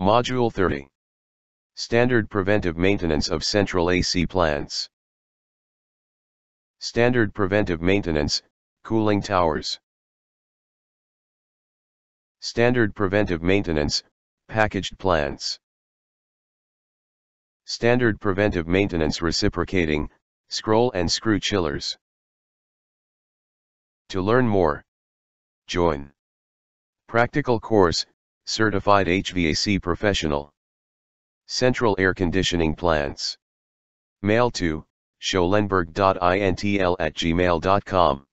Module 30. Standard preventive maintenance of central AC plants. Standard preventive maintenance, cooling towers. Standard preventive maintenance, packaged plants. Standard preventive maintenance reciprocating, scroll and screw chillers. To learn more, join. Practical course, Certified HVAC Professional. Central Air Conditioning Plants. Mail to, scholenberg.intl at gmail.com.